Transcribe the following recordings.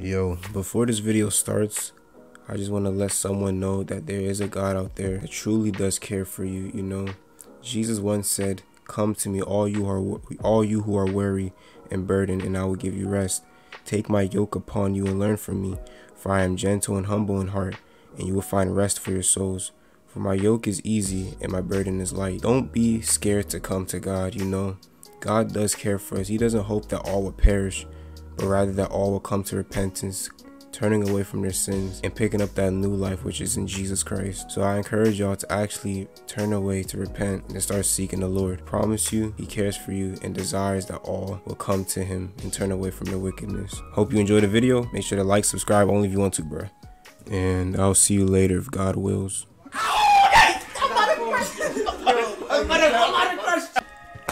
Yo, before this video starts, I just want to let someone know that there is a God out there that truly does care for you, you know. Jesus once said, "Come to me all you are all you who are weary and burdened, and I will give you rest. Take my yoke upon you and learn from me, for I am gentle and humble in heart, and you will find rest for your souls." For my yoke is easy and my burden is light. Don't be scared to come to God, you know. God does care for us. He doesn't hope that all will perish, but rather that all will come to repentance, turning away from their sins and picking up that new life which is in Jesus Christ. So I encourage y'all to actually turn away to repent and start seeking the Lord. Promise you, He cares for you and desires that all will come to Him and turn away from their wickedness. Hope you enjoyed the video. Make sure to like, subscribe only if you want to, bro. And I'll see you later if God wills.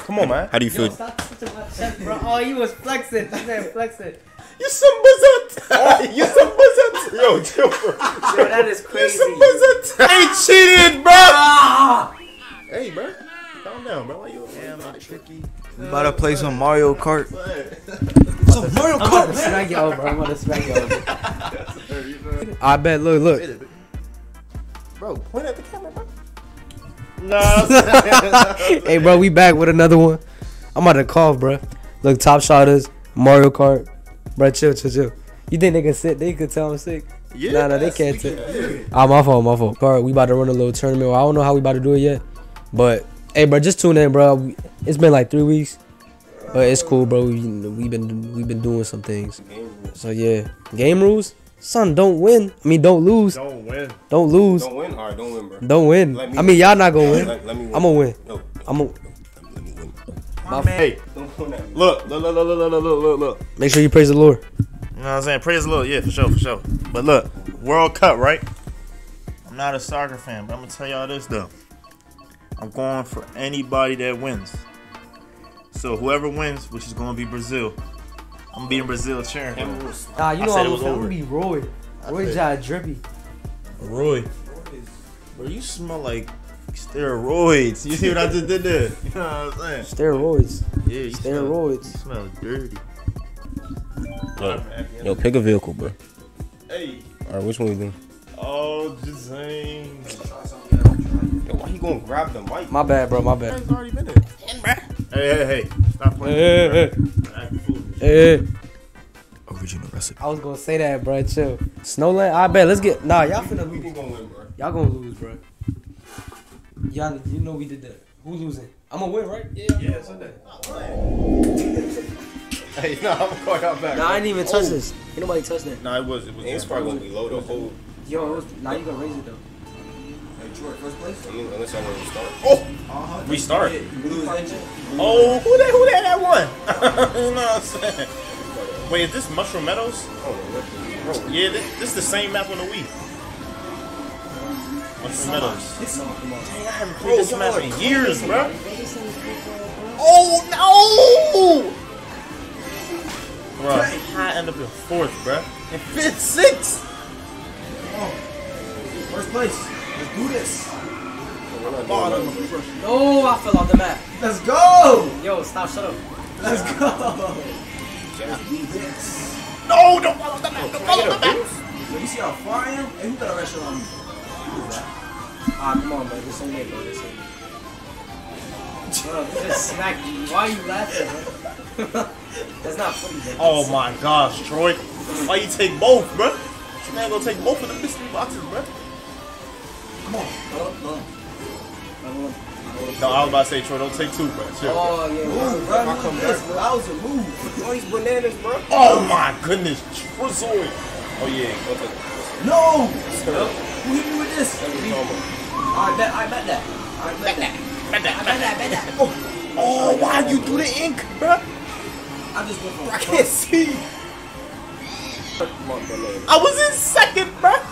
Come on, man. How do you feel? Bro, oh, you was flexing. This man flexing. You some buzzard. you some buzzard. Yo, chill, bro. Yo, that is You some buzzard. I ain't cheated, bro. Ah! Hey, bro. Calm down, bro. Why you Damn, I'm tricky. We about to play some Mario Kart. Some Mario I'm about to smack you over. I'm about to smack you over. I bet. Look, look. Bro, point at the camera, bro. hey, bro, we back with another one. I'm about to cough, bro. Look, top shotters, Mario Kart. Bro, chill, chill, chill. You think they can sit? They could tell I'm sick. Yeah, Nah, nah, they can't we sit. can- Ah, my fault, my fault. Kart, we about to run a little tournament. I don't know how we about to do it yet, but hey, bro, just tune in, bro. It's been like three weeks, but it's cool, bro. We we been we been doing some things. So yeah, game rules. Son, don't win. I mean, don't lose. Don't win. Don't lose. Don't win? Alright, don't win, bro. Don't win. Me I mean, y'all not gonna win. Let, let me win. I'm gonna win. No, I'm gonna let me win. My Hey, Don't win that. look, look, look, look, look, look, look, look, look. make sure you praise the Lord. You know what I'm saying? Praise the Lord. Yeah, for sure, for sure. But look, World Cup, right? I'm not a soccer fan, but I'm gonna tell y'all this though. I'm going for anybody that wins. So whoever wins, which is gonna be Brazil, I'm being Brazil cheering. for. Nah, you I know said I'm, it was I'm gonna be Roy. Roy Jai Drippy. Roy. Bro, you smell like steroids. You see what I just did there? You know what I'm saying? Steroids. Yeah, you smell, Steroids. you smell dirty. Yo, yo, pick a vehicle, bro. Hey, Alright, which one we doing? oh, just saying. Yo, why you gonna grab the mic? My bad, bro. My bad. It's already been there. Hey, hey, hey. Stop playing. Hey, hey, Acting foolish. Hey. Original recipe. I was gonna say that, bro. Chill. Snowland. I bet. Let's get. Nah, y'all finna We lose. can go win, bro. Y'all gonna lose, bro. Y'all, you know we did that. Who losing? I'm gonna win, right? Yeah. Yeah, it's okay. Hey, no, I'm going out back. Nah, I didn't even touch oh. this. Ain't nobody touch that. No, it was. It was. It's probably gonna be low the whole. Yo, it was, now you gonna raise it though. I mean, unless I want to start. Oh, restart. Oh, who that? Who that? That one. you know what I'm saying? Wait, is this Mushroom Meadows? Yeah, this, this is the same map on the Wii. Mushroom Meadows. Dang, I haven't played this map in years, bro. Oh no! Bro, I end up in fourth, bro. In fifth, sixth. First place. Let's do this. Bottom. No, I fell off the map. Let's go. Yo, stop. Shut up. Let's go. Let's do this. No, don't follow the map. Don't follow the map. Let you see how far I am. Hey, who got a restaurant on me? Who is that? Ah, come on, bro. This ain't it, bro. This ain't it. Bro, just smack you. Why are you laughing, bro? That's not funny, bro. Oh my gosh, Troy. Why you take both, bro? This man gonna take both of the mystery boxes, bro. Come on. No, no. No, I was about to say, Troy, don't take two, bro. Chill. Oh, yeah. Move, bro. Move this, bro. I was a move. All these bananas, bro. Oh my goodness, Troy. Oh yeah. Okay. No. Who hit me with this? I bet. I bet that. I bet that. Bet I bet that. Bet that. Oh, Oh, why you do the ink, bro? I just went from. I can't see. Come on, banana. I was in second, bro.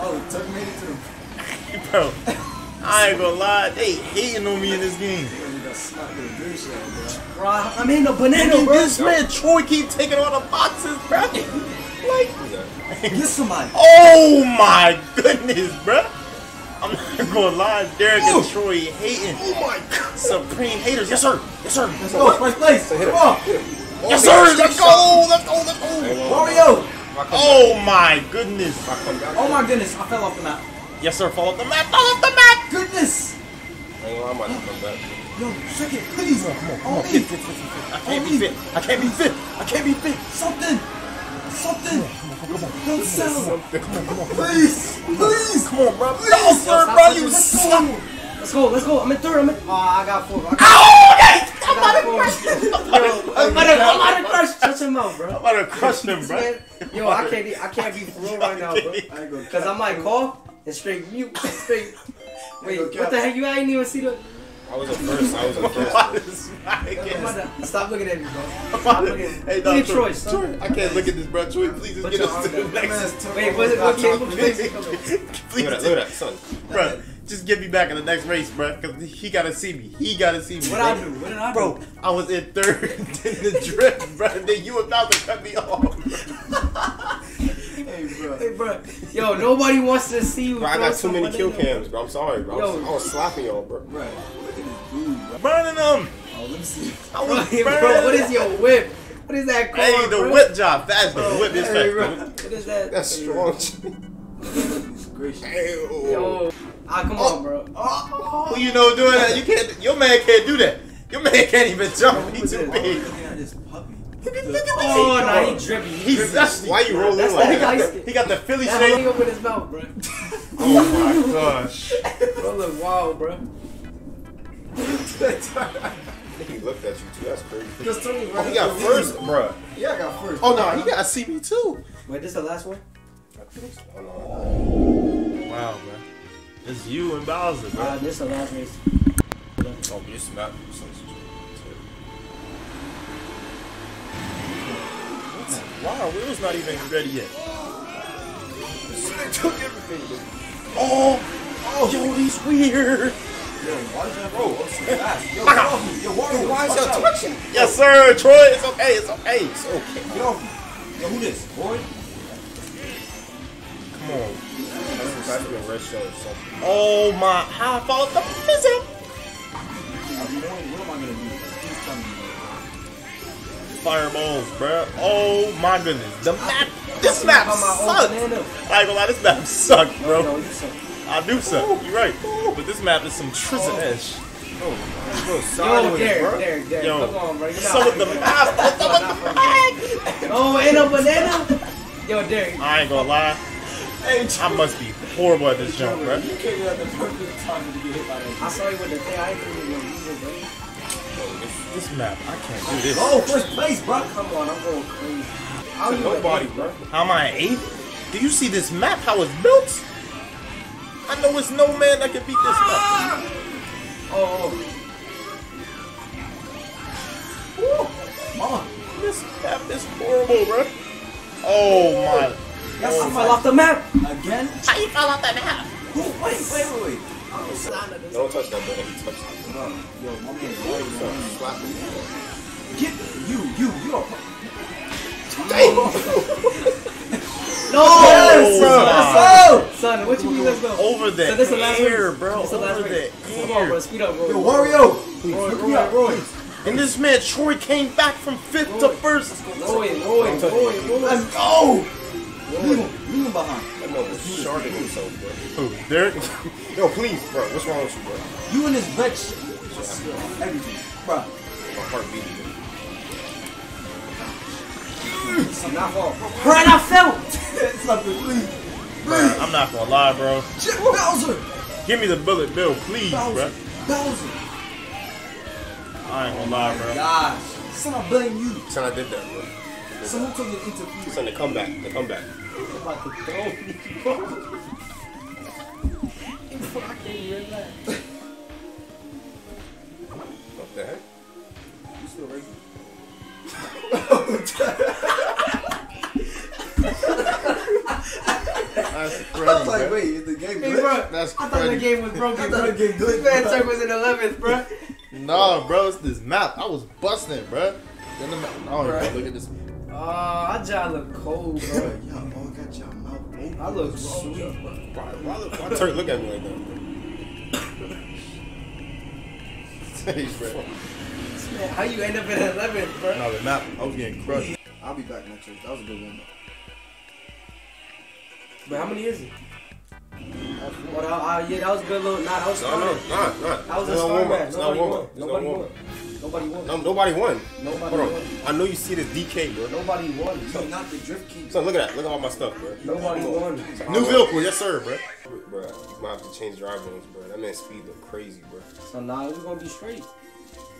oh, took me it to the. Bro, I ain't gonna lie, they hating on me in this game. We got smacked with a green shell, bro. Bro, I'm in a banana, And bro. this man, Troy, keep taking all the boxes, bro. Like, Get somebody. oh my goodness, bro. I'm not gonna lie, Derrick and Troy hating. Oh my god. Supreme haters. Yes, sir. Yes, sir. Let's go. First place. Come on. Yes, sir. Let's go. Let's go. Let's go. Mario. Oh my goodness. If I come back, Oh my goodness, I fell off the map. Yes, sir. Fall off the map. Fall off the map. Goodness! I ain't I might have to come back. Yo, second, please. Come on, come on. I can't be fit. I can't be fit. I can't be fit. Something! Something! Come on, Don't settle! Come on, come on. Please! Please! Come on, bro. Please! No, sir, bro. touching You the suck. Let's go, let's go. I'm in third. I'm in. Oh, I got four. I got, Oh, okay. I got four. Yo, I'm about to, I'm about to crush. Touch him out, bro. I'm about to crush him, bro. Yo, I can't. be- I can't be for real right now, bro. I ain't gonna Cause I might cough and straight mute. Straight. Wait, what the heck? You I ain't even see the. I was a first. I was a first. Why is my I'm again? about to- Stop looking at me, bro. Stop looking at me. Hey, Look no, Troy. Troy. Troy, I can't look at this, bro. Troy, please just get us to the down. next. Wait, what? What came? What came? Please, Look at that. Look at that, son. bro. Just get me back in the next race, bro. Cause he gotta see me. He gotta see me. What bro. I do? What did I do? Bro, I was in third in the drift, bro. And then you about to cut me off. Hey, bro. Hey, bro. Yo, nobody wants to see you. Bro, I got too many kill cams, bro. I'm sorry, bro. I was, Yo. I was slapping y'all, bro. Bro, look at this dude, bro. Burning them. Oh, let me see. I Bro, was hey, burning. bro, what is your whip? What is that called? Hey, the bro? whip job. That's the whip is Hey, bro. fast. What is that? That's strong. Goodness gracious. Ew. Yo, ah, come on, bro. Who you know doing that? You can't. Your man can't do that. Your man can't even jump. He too big. Look at this. Oh, nah, he drippy. He He's drippy. dusty. Why you rolling That's like that? He got the Philly That hung shape. up in his mouth, bro. Oh my gosh. Bro, look wild, bro. He looked at you too. That's crazy. Just tell me Oh, he got first, bro. Yeah, I got first. Oh no, he got CB too. Wait, this the last one? Oh, no. Wow, man. It's you and Bowser, bro. Ah, this the last race. Oh, you smacked Wow, Will's not even ready yet. took everything. Oh, oh, yo, he's weird. Yo, why did you roll so fast? Yo, get off me. Yo, Wario, Why is out. touching? Yes, sir, Troy. It's okay. It's okay. It's okay. Off. Yo, who this? Boy? Come on. That's that's been red shell or something. Oh my! How I fall the missing. Fireballs, bro. Oh my goodness. The map. This map sucks. open it up. I ain't gonna lie. This map sucks, Yo, bro. you suck. I do suck. You're right. But this map is some trizzle-ish. Oh. Bro, oh, Yo, Derrick, bro. Derrick, Derrick, Yo, come on, bro. You're So not with the funny, bro. map. What's You're up not with the funny. map? Oh, ain't no banana. Yo, Derrick. I ain't gonna lie. I must be horrible at this jump, bro. You came at the perfect time to get hit by that. I saw you with the thing. I ain't think you were gonna bro. This map, I can't do this. Oh, first place, bro. Come on, I'm going crazy. How you Nobody, bro. How am I an eighth? Do you see this map? How it's built? I know it's no man that can beat this map. Ah! Oh, oh. Mama, This map is horrible, bro. Oh my. oh. I fell off the map. again? How you fall off the map? Who? Wait, wait, wait, wait. Don't touch that, bro. Bro, man. Get you, you, you are. No, Yes, son. Let's. Son, what you mean? Let's go. Over the So this the last air, bro. This the last Over race. Come on, bro. Speed up, bro. Yo, Wario, please, Roy, look me up, Roy. And this man Troy came back from fifth to first. Roy, Roy, Roy, Roy. Let's go. Leave him, leave him behind. That man was sharding himself, bro. Who? Derrick? Yo, please, bro. What's wrong with you, bro? You and this red shit. Everything, bro. My heart beating. I'm not fall. Right, I fell. Something, please. Bruh, I'm not gonna lie, bro. Shit, Bowser. Give me the bullet bill, please, Bowser. bro. Bowser. I ain't gonna lie, bro. Gosh. Son, I blame you. Son, I did that, bro. Someone took an interview. Son, the comeback. The comeback. About to throw me, bro. What the heck? You still racing? That's I was crazy, like, bro. wait, is the game Hey, good? bro. That's I thought the game was broken, I thought the game good, This man bro. Was in 11th, bro. Nah, bro, it's this map. I was busting, bro. Then the map. Oh, Bruh. look at this. Oh, I just look cold, Bro, bro. y'all all got your mouth open. I look What's wrong with sweet. y'all, bro? Why, why, the- why Turk look at me like that, bro? Bro. Man, how you end up in 11th, bro? No, the map. I was getting crushed. I'll be back next week. That was a good one. But how many is it? Oh, uh, yeah, that was a good little. Nah, that was No, fun. no, nah, nah. That was a It's not star warm-up. match. It's not Nobody warm-up. won. It's not Nobody won. Warm-up. Nobody won. No, nobody won. Nobody Hold on. won. I know you see this DK, bro. Nobody won. No, not the drift keep. So look at that. Look at all my stuff, bro. Nobody won. New vehicle, yes sir, bro. Bro, you might have to change drive lanes, bro. That man's speed look crazy, bro. So now we're gonna be straight.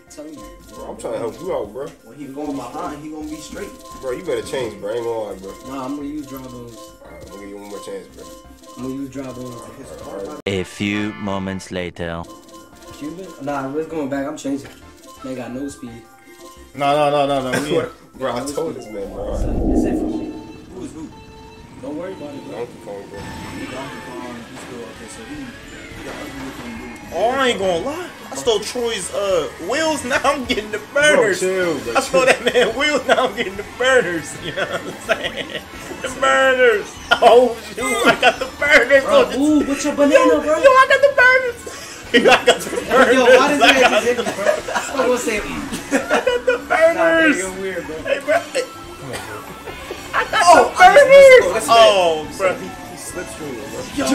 Tell you. Bro, I'm trying to help you out, bro. When he going behind, he gonna be straight. Bro, you better change, bro. I ain't gonna lie, bro. Nah, I'm gonna use drive those. Alright, I'm gonna give you one more chance, bro. I'm gonna use drive those. Alright. A few moments later. Cuban? Nah, we're going back. I'm changing. Man got no speed. No, no, no, no, no. We in. Bro, I told this man, bro. That's it for me. Who's who? Don't worry about it, bro. Donkey Kong, bro. He Donkey Kong. He's still okay. So he, he got ugly looking dude. Oh, I ain't gonna lie. I stole Troy's uh wheels. Now I'm getting the burners. chill, bro, I stole that man wheels. Now I'm getting the burners. You know what I'm saying? The burners. Oh shoot! I got the burners. Bro, on the- ooh, what's your banana, bro? Yo, I got the burners. I got the burners. Yo, why does I that got the, me, bro? I'm gonna say, I got the nah, burners. you're weird, bro. Hey, bro. Hey. Come on, bro. I got oh, the burners. Oh, bro. He, he slipstreaming, bro. Yo,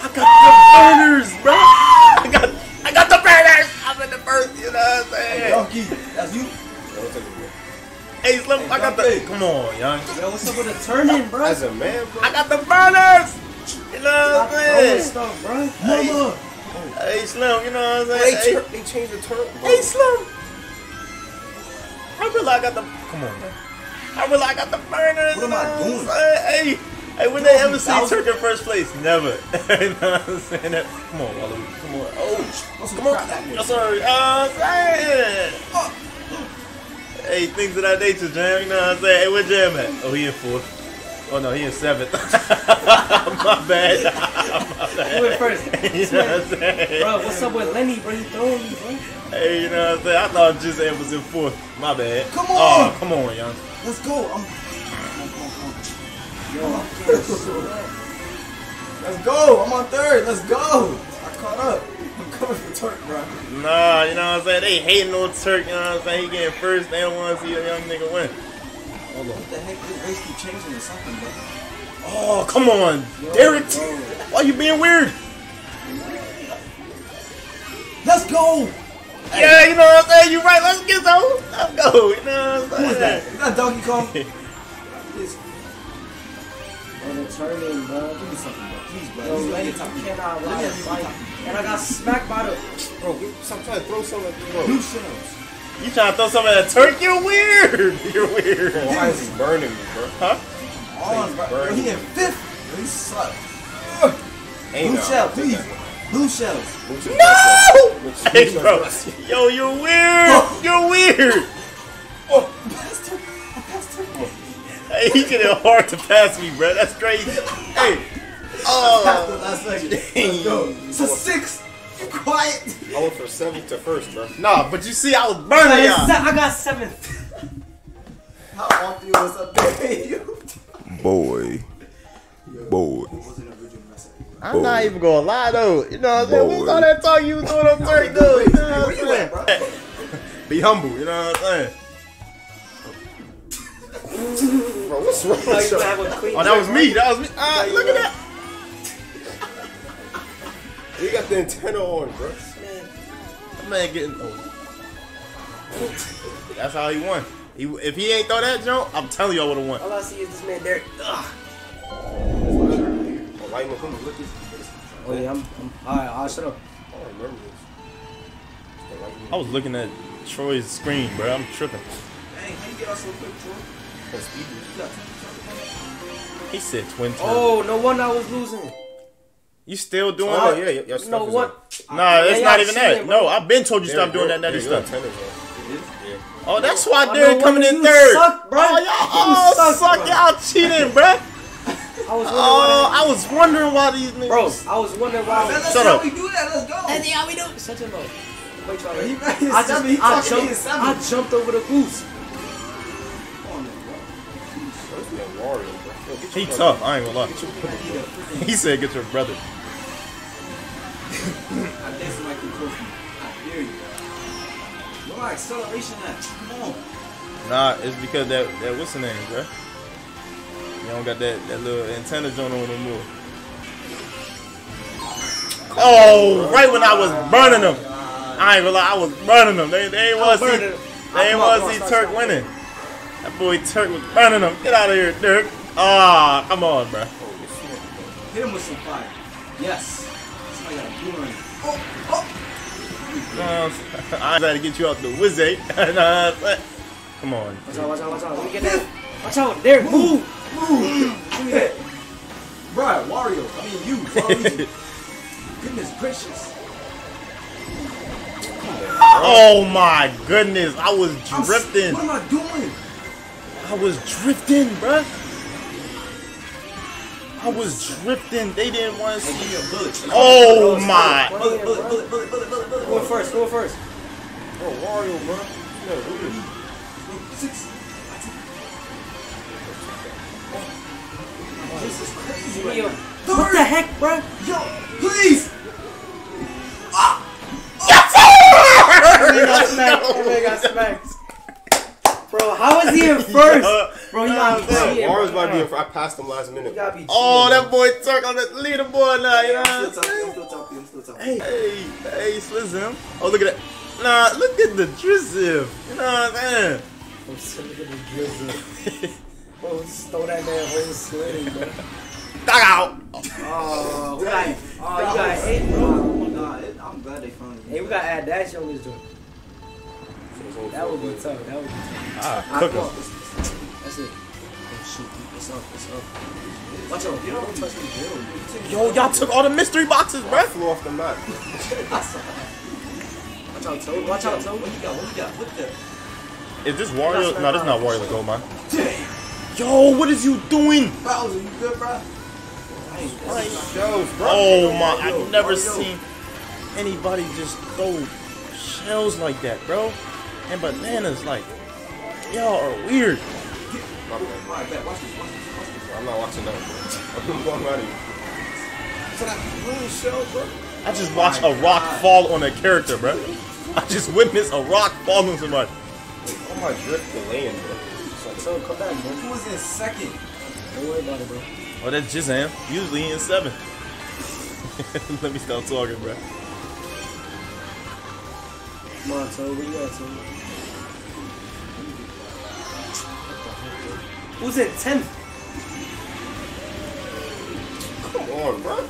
I got the burners, bro. I got, I got the burners. I'm in the first. You know what I'm saying? Hey, Donkey, that's you. Don't take it, bro. Hey, Slim, I got the. Come on, young. Yo, what's up with the turning, bro? As a man, bro. I got the burners. You know Stop what I'm throwing saying? stuff, bro. Hey, hey, Slim, you know what I'm They, saying? tur- they changed the turn. Hey, hey, Slim. I really I got the. Come on, man. I really I got the burners. What am you I know what I'm doing? saying? Hey. Hey, when they ever see thousand- Turk in first place? Never. you know what I'm saying? That- Come on, Wallaby. Come on. Oh, come on. I'm sorry. Uh, saying. Hey, things of that nature, Jam. You know what I'm saying? Hey, where Jam at? Oh, he in fourth. Oh no, he in seventh. My bad. My bad. You in first. You know what I'm saying? Bro, what's up with Lenny, bro? He throwing me, bro. Hey, you know what I'm saying? I thought Just Ed was in fourth. My bad. Come on. Oh, on. come on, young. Let's go. I'm. Yo, I can't shoot. Let's go. I'm on third. Let's go. I caught up. I'm coming for Turk, bro. Nah, you know what I'm saying? They hating on Turk, you know what I'm saying? He getting first. They don't want to see a young nigga win. Hold on. What the heck? This race keep changing or something, bro. Oh, come on. Derrick, why you being weird? Let's go. Yeah, you know what I'm saying? You right. Let's get those. Let's go. You know what I'm Who's that? that Donkey Kong? Please, Bro, the turning, bro. give me something, bro. Please, bro. Yo, This is Lenny, like you a cannot Let ride me a bike. And I got smacked by the. Bro, get- stop trying to throw something at the bro. Blue shells. You trying to throw some of that turkey? You're weird. You're weird. Why is he burning me, bro? Huh? On, bro. Burn. Bro, He in fifth. Bro, He suck. Ain't Blue no- shell, please. Blue shells. Blue shell, No! blue shell, Hey, bro. Yo, you're weird. You're weird. Oh, passed her. I passed her. Hey, he getting hard to pass me, bro. That's crazy. Hey. Passed Oh. the last second. Let's go. It's a six. Quiet. I went from seventh to first, bro. Nah, but you see, I was burning y'all. se- I got seventh. How often you was up there? Boy. Boy. I'm not even gonna lie though. You know what I'm saying? What's Boy. all that talk you was doing on Turk though? You know what Where I'm you at, bro? saying? Be humble. You know what I'm saying? Bro, what's wrong Like, with you you? have a clean Oh, that was me. That was me. Ah, look at that. You got the antenna on, bro. That man getting. Oh. That's how he won. He, if he ain't throw that jump, I'm telling you I would have won. All I see is this man Derrick. Ugh. Oh, Light McCool, look at. Oh yeah, I'm. I'm alright, I'll shut up. I don't remember this. I was looking at Troy's screen, bro. I'm tripping. Dang, how you get out so quick, Troy? He said twin turn. Oh, no wonder I was losing. You still doing Oh, that? yeah, yeah, your You stuff know is what? Nah, it's Yeah, not I even that. it, no, I've been told you on. stop doing that nutty your stuff. antenna's. Yeah. Oh, that's why I Derrick know coming in third. suck, bro. Oh, y'all oh, suck, suck. Y'all cheating, bro. I was wondering Oh, why. I was wondering why these niggas. Bro, I was wondering why. Man, let's Shut see how up. we do that. Let's go. That's how we do. Shut your mouth. Wait, y'all. He I back in just. He I talking in jumped. I jumped over the goose. Come on, man, bro. Bro, this man Wario, bro. Yo, get He tough. I ain't gonna lie. Eat a freaking- He said, "Get your brother." I dance like the trophy. I dare you. My acceleration at? Come on. Nah, it's because that that what's the name, bro? You don't got that, that little antenna joint on no more. Oh, right when I was burning them. I ain't gonna lie, I was burning them. They, they ain't want to see, they ain't Come want to see Turk winning. That boy Turk was burning them. Get out of here, Turk. Ah, come on, bro. Hit him with some fire. Yes. Somebody got a blue on you. I had to get you out the wizard. Nah, but- come on. Watch out, watch out, watch out. Let me get that. Watch out. There, move. Give me that. Bruh, Wario. I mean, you. Wario. Goodness gracious. Oh my goodness, I was I'm drifting. What am I doing? I was drifting, bruh. I was drifting. They didn't want to see. a bullet. Oh my. Bullet, bullet, bullet, bullet, bullet, bullet, bullet. Going first, going first. Bro, Wario, bro. You gotta do this. Six. Jesus crazy right Yo, now. What the heck, bro? Yo, please. Ah. Bro, how is he in first? Bro, you gotta be Bro, cheating. Wario's bro. about to be in first. I passed him last minute. You gotta be cheating. Oh, that boy Turk on the leaderboard now. You know I'm what still I'm talking. I'm saying? still talking. I'm still talking. Hey, hey, hey, Slizzum. Oh, look at that. Nah, look at the drizzle. You know what I'm saying? I'm sick of the drizzle. Bro, just throw that man whole sling, bro. Dog out. Oh, we got, oh, you got eight, bro. Nah, it, I'm glad they found it. Hey, we gotta add that shit on this joint. That would be tough. That would be tough. Ah, cook him. That's it. Oh, shoot. It's up. It's up. Watch out. You don't touch me, bro. Yo, y'all took all the mystery boxes, I flew off the map. Watch out, Toad. Watch out, Toad. What you got? What you got? Look at that. Is this Wario? No, this is not Wario Gold Mine. Damn. Yo, what is you doing? Bowser, you good, bro? I ain't Shells, bro. Oh my, I've never Wario. seen anybody just throw shells like that, bro. And bananas, like, y'all are weird. My bad. Watch this. Watch this. I'm not watching that, bro. I'm going out of here. So that green shell, bro. I just watched a rock fall on a character, bro. I just witnessed a rock fall on somebody. Oh my drift delaying, bro. So come back, bro. Who was in second? Don't worry about it, bro. Oh, that's Jizam. Usually he in seven. Let me stop talking, bro. Come on, Toad. Where you at, Toad? Who's in 10th? Come on, bro.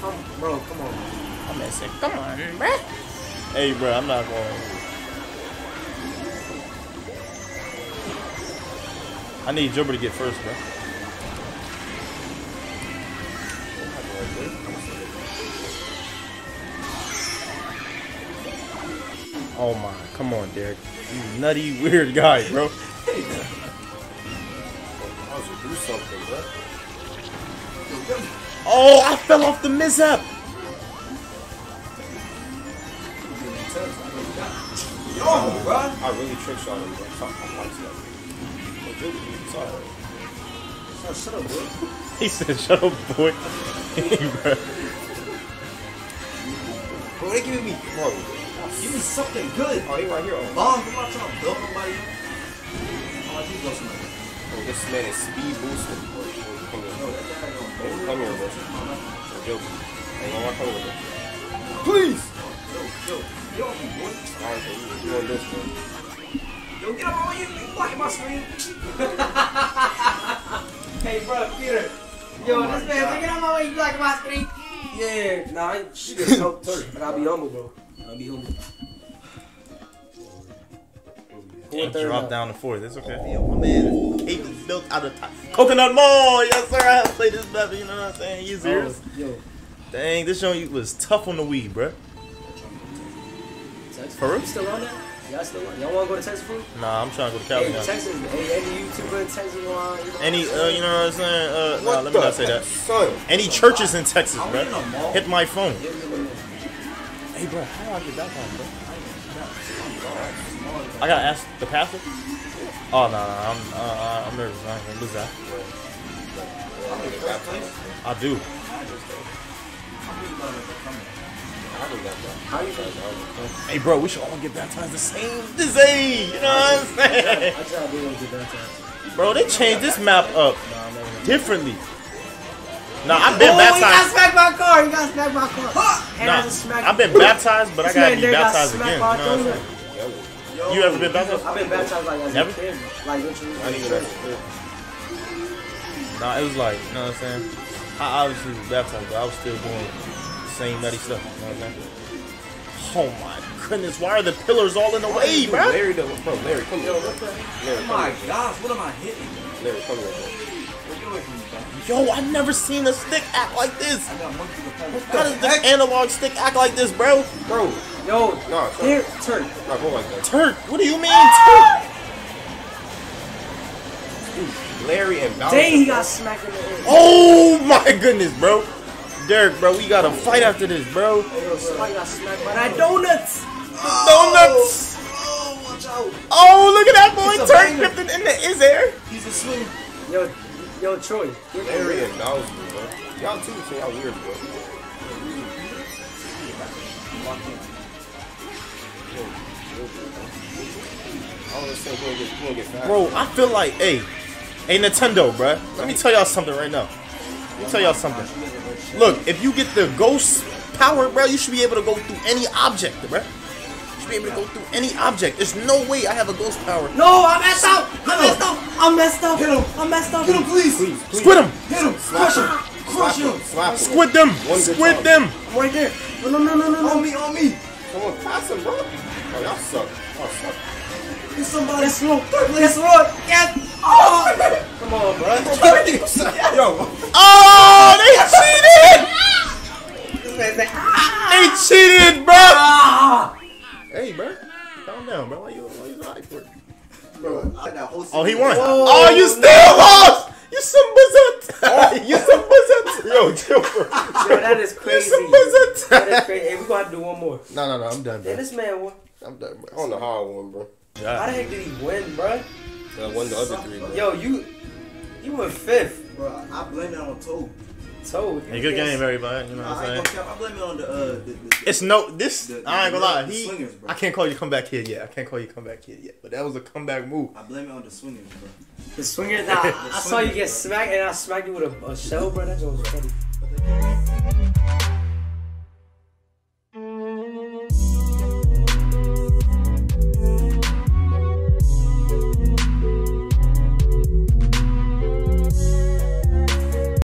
Come, bro, come on. I'm gonna say, come on, bro. Hey, bro, I'm not going. I need Jibber to get first, bro. Oh my, come on, Derrick. You nutty, weird guy, bro. hey, How's you do something, bro? Oh, I fell off the mishap. Yo, bro. I really trick shot him, bro. Fuck, I watched that. Oh, Sorry. Oh, shut up, bro. He said, shut up, boy. hey, Bro. Bro, they giving me. Bro. Give me something good. Oh, he right here. Oh, Bombs. I'm not trying to build nobody. Oh, you go somebody. oh, this man is speed boosting. Come here. No, that guy don't. Come here, bro. I'm joking. Hey, mama, come here, bro. Please. Yo, yo, yo, you boy. Alright, bro. You doing this, bro. Yo, get up on you. You blocking my screen. Hey, bro, Peter. Yo, oh this man, take it out my way. You like my screen? Yeah, nah, I- she just helped Turk. I gotta be humble, bro. I gotta be humble. Who third drop now? down to fourth. It's okay. Yo, my man, cake is built out of ti- coconut mall. Yes, sir. I have played this better. You know what I'm saying? He's Oh, serious. yo, Dang, this joint was tough on the weed, bruh. Texas. For real? You still on that? Y'all still on? Y'all wanna go to Texas for? Nah, I'm trying to go to Hey, now. Texas. Hey, any YouTuber in Texas want? You know, Any, uh, you know what I'm saying? Uh, nah, let me not say that. Son. Any churches in Texas, Are we in a bruh? Hit my phone. Hey, bro, how do I get back on, bro? I gotta ask the pastor. Oh no, no, I'm uh, I'm nervous. I ain't gonna lose that. I do. How you doing? Hey, bro, we should all get baptized the same the same. You know what I'm saying? I try to be able to get that time. Bro, they changed this map up differently. Nah, I've been oh, he got baptized. smacked by a car. He got smacked by a car. And I just smacked I've been baptized, but I gotta be there got baptized again. by a You know what I'm car. You ever been baptized? I've been baptized like as Never? a kid, like literally. I didn't even know. Nah, it was like, you know what I'm saying? I obviously was baptized, but I was still doing the same nutty stuff. You know what I'm saying? Oh my goodness, why are the pillars all in the way, bro? Larry, bro, Larry, come here. Larry, Oh my here. gosh, what am I hitting? Larry, come here, bro. Yo, I've never seen a stick act like this. I got monkey to play. How does this analog stick act like this, bro? Bro, Yo, no, here, turn. not go like that. Turk, what do you mean, Turk? Larry and Bowser. Dang, he got smacked in the head. Oh my goodness, bro. Derrick, bro, we gotta fight after this, bro. Yo, somebody got smacked by that donuts. Donuts. Oh, watch out. Oh, look at that boy, It's a Turk banger. Griffin in the is there. He's a swing. Yo, yo, Troy. get Larry and Bowser, bro. Y'all too, so y'all weird, bro. All of a sudden, we're gonna get, we're gonna get fast. Bro, I feel like, hey, hey Nintendo, bro. Let me tell y'all something right now. Let me tell y'all something. Look, if you get the ghost power, bro, you should be able to go through any object, bro. You should be able to go through any object. There's no way I have a ghost power. No, I messed up. I messed up. I messed up. Hit him. I messed up. Hit him, please. Please, please. Squid him! Hit him. Crush him. Crush him. Slap him. Squid them! One Squid time. them! I'm right there. No, no, no, no, no, no. On me, on me. Come on, pass him, bro. Oh, y'all suck. Y'all suck. Get somebody. Yes, Lord. Yes, Lord. Yes. Oh. Come on, bro. Yo, Oh, they cheated! They cheated, bro! Ah. Hey, bro. Calm down, bro. Why you, why you lying for it? Bro, I that Oh, he won. Whoa. Oh, you still lost! You some buzzard! Oh. you some buzzard! Yo, chill, bro. Yo, that is You crazy. some That is crazy. Hey, we gonna have to do one more. no, no, no, I'm done, Man, bro. this man won. I'm done, bro. I don't know how I won, bro. How the heck did he win, bro? I won the other three, bro. Yo, you, you went fifth. Bro, I blame it on Toad. So Hey, good game, everybody. You know what I I'm saying? I blame it on the, uh, the, the, It's no this. The- I ain't gonna lie. He, swingers, bro. I can't call you comeback kid yet. I can't call you comeback kid yet. But that was a comeback move. I blame it on the swingers, bro. The swinger that I, I saw you get smacked and I smacked you with a, a shell, bro. That was funny. But they-